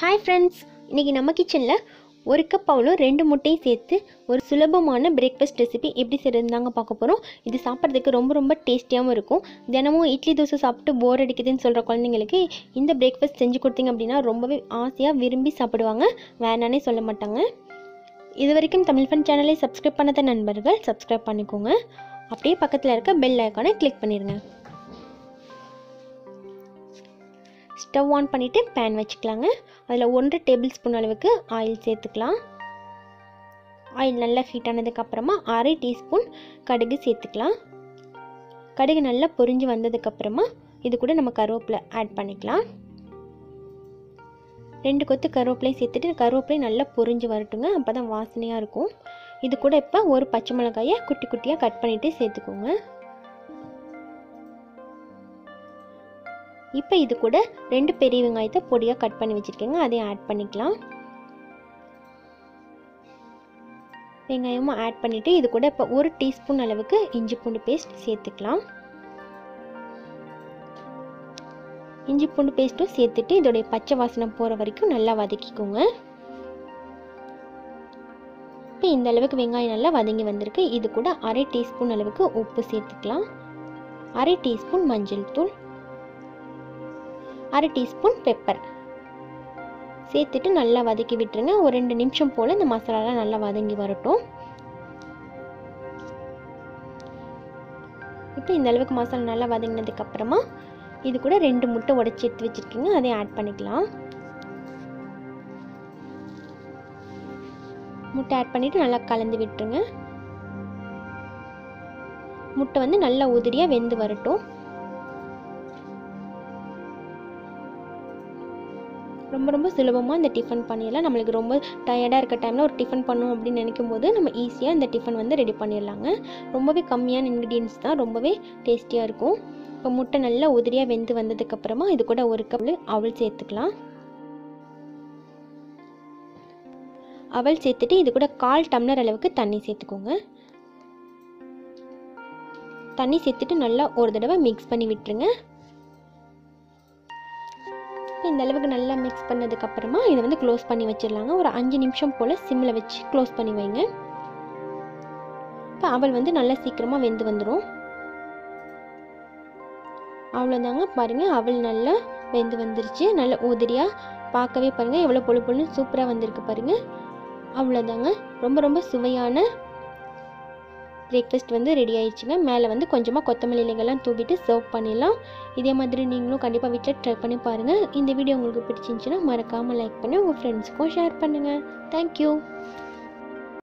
Hi friends இன்றைக்கி நம்ம கிச்சனில் ஒரு கப் அவ்வளோ ரெண்டு முட்டையும் சேர்த்து ஒரு சுலபமான பிரேக்ஃபாஸ்ட் ரெசிபி எப்படி செய்கிறதுதாங்க பார்க்க போகிறோம் இது சாப்பிட்றதுக்கு ரொம்ப ரொம்ப டேஸ்டியாகவும் இருக்கும். தினமும் இட்லி தோசை சாப்பிட்டு போர் அடிக்குதுன்னு சொல்கிற குழந்தைங்களுக்கு இந்த பிரேக்ஃபாஸ்ட் செஞ்சு கொடுத்தீங்க அப்படின்னா ரொம்பவே ஆசையாக விரும்பி சாப்பிடுவாங்க. வேணானே சொல்ல மாட்டாங்க. இது வரைக்கும் தமிழ் ஃபன் சேனலை சப்ஸ்கிரைப் பண்ணாத நண்பர்கள் சப்ஸ்கிரைப் பண்ணிக்கோங்க. அப்படியே பக்கத்தில் இருக்க பெல் ஐக்கானை கிளிக் பண்ணிடுங்க ஸ்டவ் ஆன் பண்ணிவிட்டு பேன் வச்சுக்கலாங்க. அதில் ஒன்றரை டேபிள் ஸ்பூன் அளவுக்கு ஆயில் சேர்த்துக்கலாம். ஆயில் நல்லா ஹீட் ஆனதுக்கப்புறமா அரை டீஸ்பூன் கடுகு சேர்த்துக்கலாம். கடுகு நல்லா பொரிஞ்சு வந்ததுக்கப்புறமா இது கூட நம்ம கருவேப்பிலை ஆட் பண்ணிக்கலாம். ரெண்டு கொத்து கருவேப்பிலையும் சேர்த்துட்டு கருவேப்பிலையும் நல்லா பொரிஞ்சு வரட்டுங்க அப்போ தான் வாசனையாக இருக்கும். இது கூட இப்போ ஒரு பச்சை மிளகாயை குட்டி குட்டியாக கட் பண்ணிவிட்டு சேர்த்துக்கோங்க. இப்போ இது கூட ரெண்டு பெரிய வெங்காயத்தை பொடியாக கட் பண்ணி வச்சுருக்கேங்க. அதையும் ஆட் பண்ணிக்கலாம். வெங்காயமும் ஆட் பண்ணிவிட்டு இது கூட இப்போ ஒரு டீஸ்பூன் அளவுக்கு இஞ்சி பூண்டு பேஸ்ட் சேர்த்துக்கலாம். இஞ்சி பூண்டு பேஸ்ட்டும் சேர்த்துட்டு இதோடைய பச்சை வாசனை போகிற வரைக்கும் நல்லா வதக்கிக்கோங்க. இப்போ இந்த அளவுக்கு வெங்காயம் நல்லா வதங்கி வந்திருக்கு. இது கூட அரை டீஸ்பூன் அளவுக்கு உப்பு சேர்த்துக்கலாம். அரை டீஸ்பூன் மஞ்சள் தூள். அரை டீஸ்பூன் பெப்பர். சேர்த்துட்டு நல்லா வதக்கி விட்டுருங்க. ஒரு ரெண்டு நிமிஷம் போல் இந்த மசாலாலாம் நல்லா வதங்கி வரட்டும். இப்போ இந்த அளவுக்கு மசாலா நல்லா வதங்கினதுக்கப்புறமா இது கூட ரெண்டு முட்டை உடச்சி எடுத்து வச்சுருக்கீங்க. அதையும் ஆட் பண்ணிக்கலாம். முட்டை ஆட் பண்ணிவிட்டு நல்லா கலந்து விட்டுருங்க. முட்டை வந்து நல்லா உதிரியாக வெந்து வரட்டும். ரொம்ப ரொம்ப சுலபமாக இந்த டிஃபன் பண்ணிடலாம். நம்மளுக்கு ரொம்ப டயர்டாக இருக்க டைமில் ஒரு டிஃபன் பண்ணணும் அப்படின்னு நினைக்கும் போது நம்ம ஈஸியாக இந்த டிஃபன் வந்து ரெடி பண்ணிடலாங்க. ரொம்பவே கம்மியான இன்க்ரீடியன்ஸ் தான் ரொம்பவே டேஸ்டியாக இருக்கும். இப்போ முட்டை நல்லா உதிரியாக வெந்து வந்ததுக்கப்புறமா இது கூட ஒரு கப் அவல் சேர்த்துக்கலாம். அவல் சேர்த்துட்டு இது கூட கால் டம்ளர் அளவுக்கு தண்ணி சேர்த்துக்கோங்க. தண்ணி சேர்த்துட்டு நல்லா ஒரு தடவை மிக்ஸ் பண்ணி விட்டுருங்க. இந்த அளவுக்கு நல்லா மிக்ஸ் பண்ணதுக்கப்புறமா இதை வந்து க்ளோஸ் பண்ணி வச்சிடலாங்க. ஒரு அஞ்சு நிமிஷம் போல் சிம்மில் வச்சு க்ளோஸ் பண்ணி வைங்க. இப்போ அவள் வந்து நல்லா சீக்கிரமாக வெந்து வந்துடும் அவ்வளோதாங்க பாருங்கள் அவள் நல்லா வெந்து வந்துருச்சு. நல்ல உதிரியாக பார்க்கவே பாருங்கள் எவ்வளோ பொழு பொழுன்னு சூப்பராக வந்திருக்கு பாருங்கள் அவ்வளோதாங்க ரொம்ப ரொம்ப சுவையான பிரேக்ஃபாஸ்ட் வந்து ரெடி ஆயிடுச்சுங்க. மேலே வந்து கொஞ்சமாக கொத்தமல்லி இலைகள்லாம் தூக்கிட்டு சர்வ் பண்ணிடலாம். இதே மாதிரி நீங்களும் கண்டிப்பாக வீட்டில் ட்ரை பண்ணி பாருங்கள் இந்த வீடியோ உங்களுக்கு பிடிச்சிருந்துச்சுன்னா மறக்காமல் லைக் பண்ணி உங்கள் ஃப்ரெண்ட்ஸுக்கும் ஷேர் பண்ணுங்கள் தேங்க்யூ